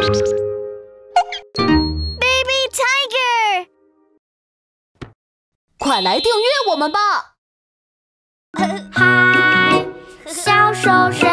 Baby Tiger，快来订阅我们吧！嗨，小手手。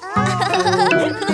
哈哈哈哈哈！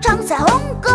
唱彩虹歌，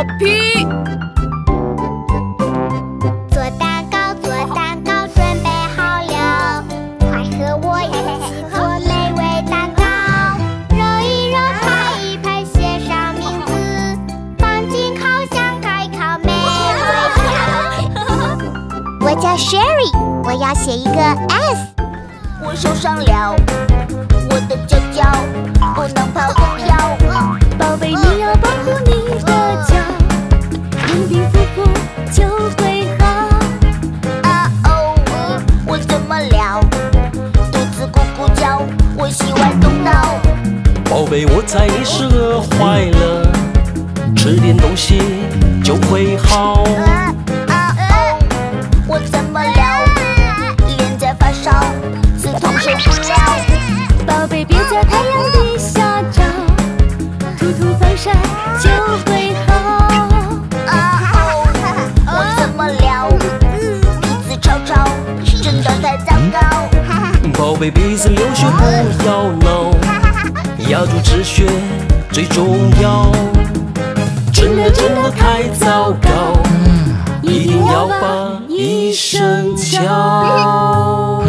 appeal. 太阳底下照，涂涂防晒就会好。我怎么了？鼻子，真的太糟糕。宝贝，鼻子流血不要闹，压住止血最重要。真的真的太糟糕，一定要把医生叫。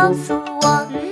告诉我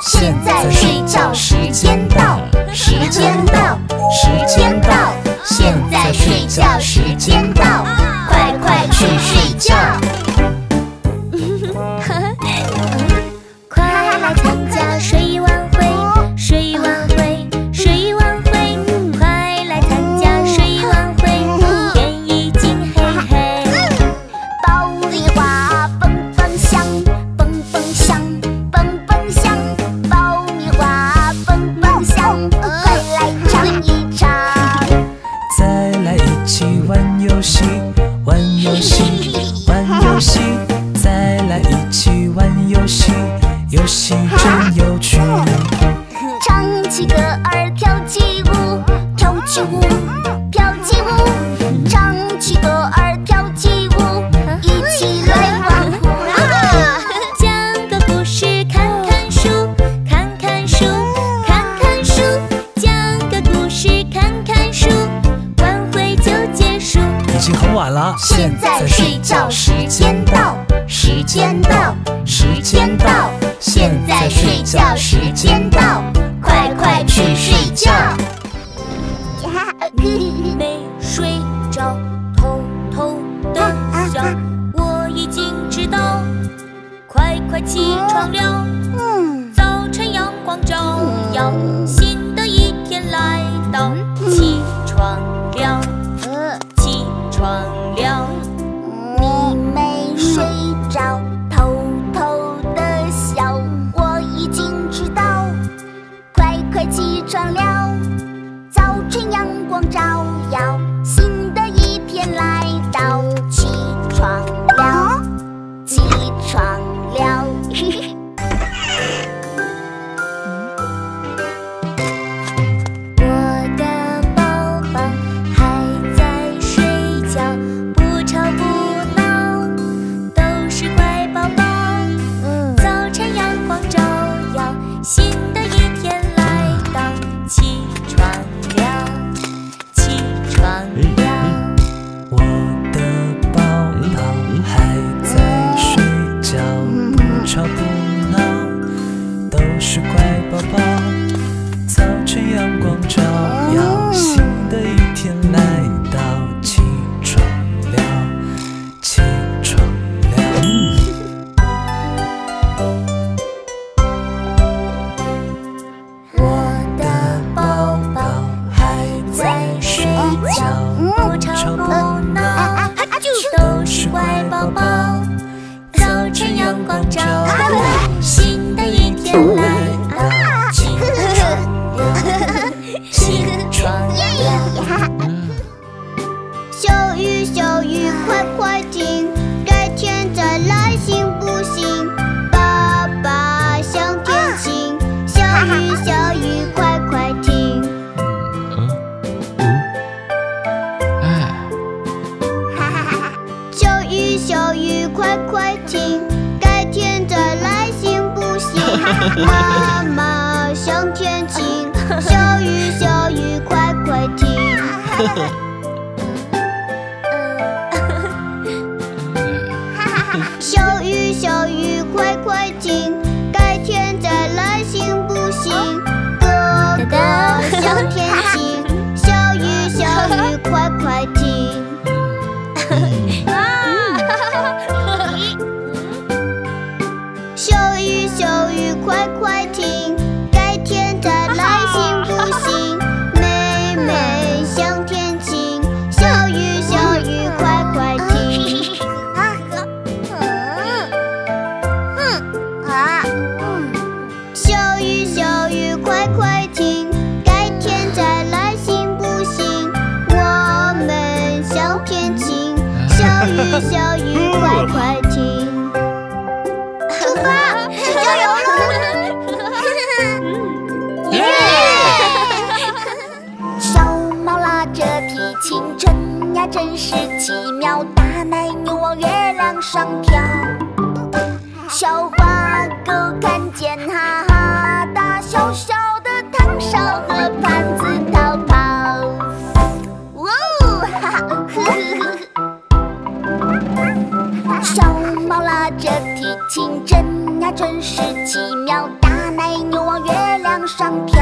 现在睡觉时间到时间到现在睡觉时间到。时间到。时间到。现在睡觉时小鱼快快停！出发去郊游了。耶！小猫拉着提琴，真呀真是奇妙。真是奇妙，大奶牛往月亮上飘。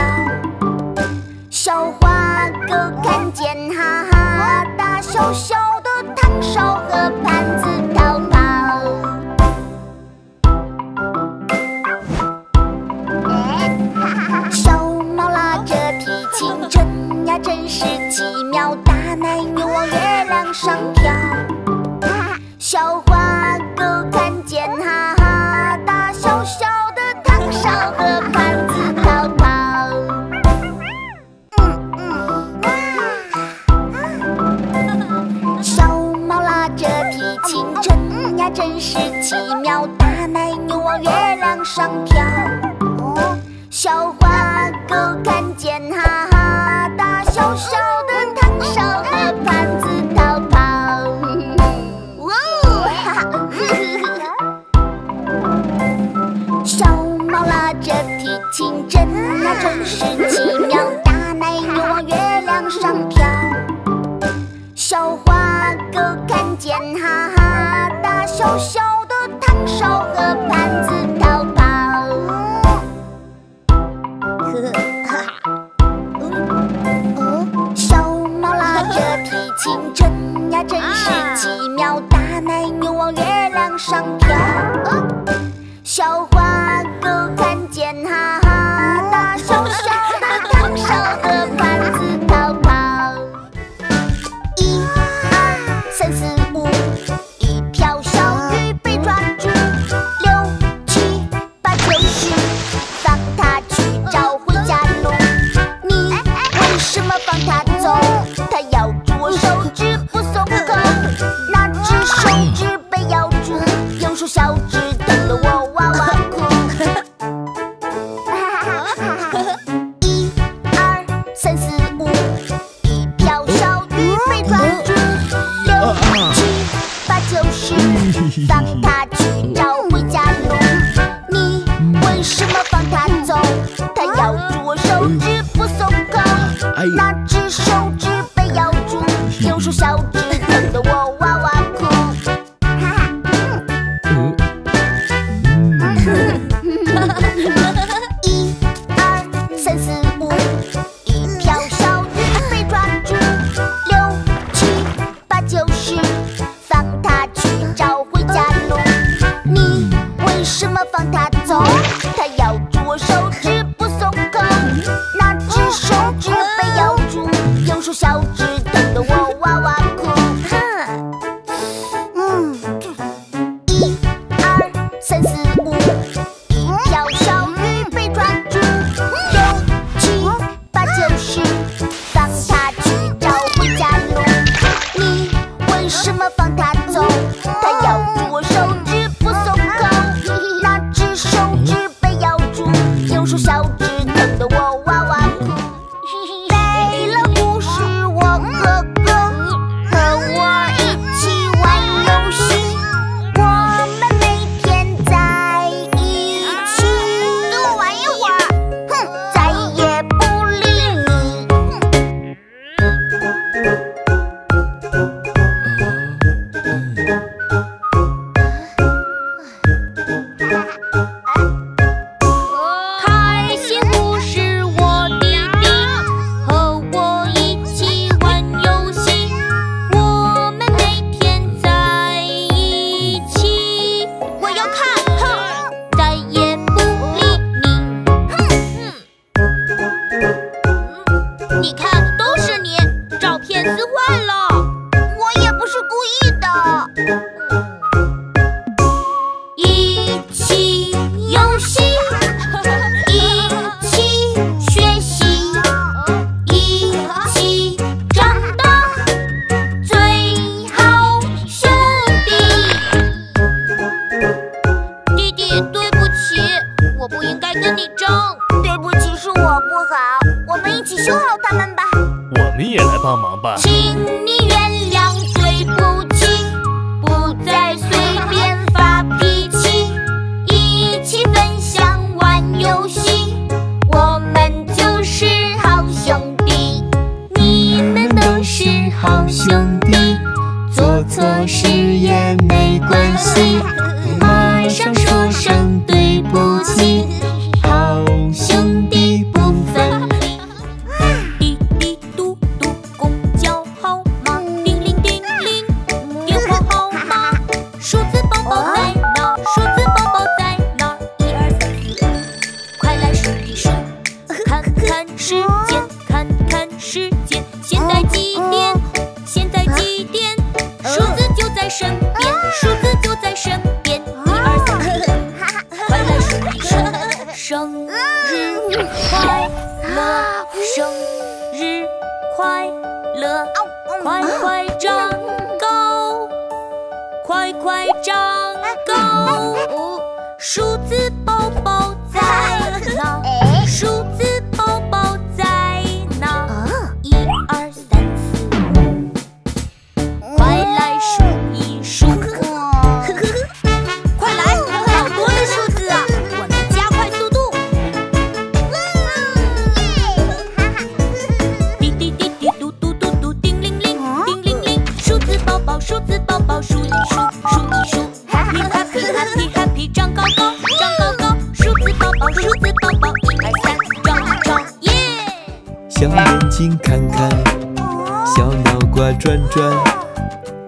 转转，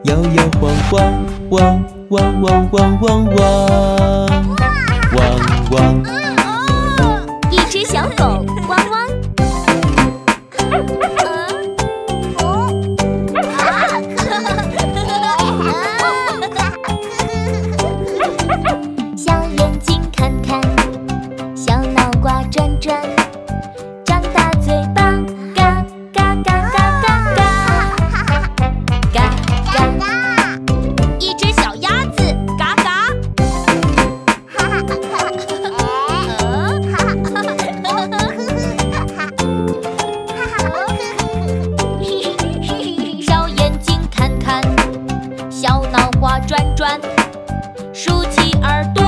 摇摇晃晃，汪汪汪汪汪汪。转转竖起耳朵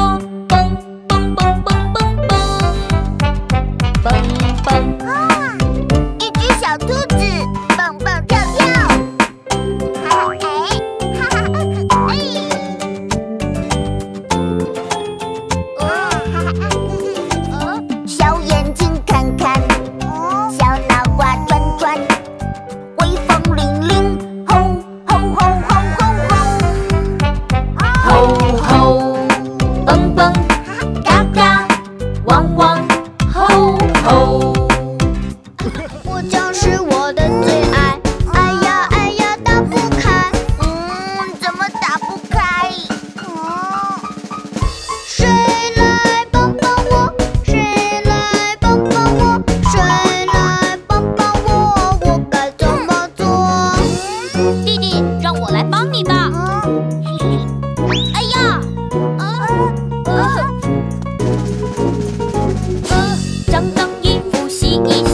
G-E-E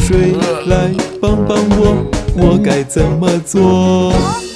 谁来帮帮我我该怎么做？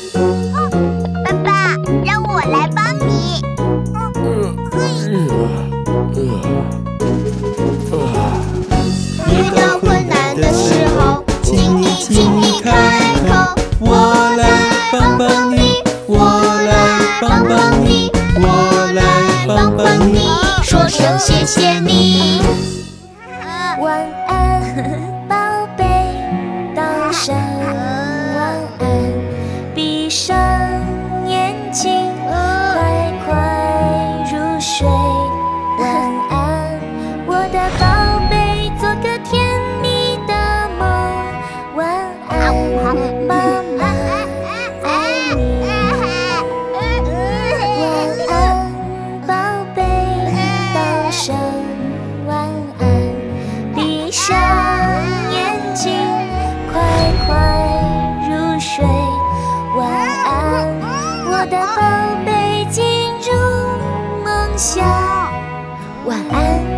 笑，晚安。